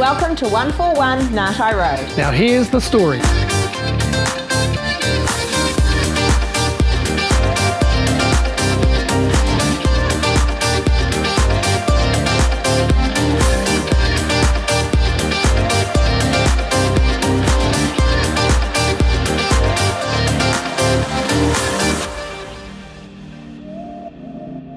welcome to 141 Nartai Road. Now here's the story.